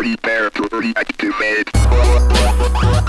dirty bear, dirty activated.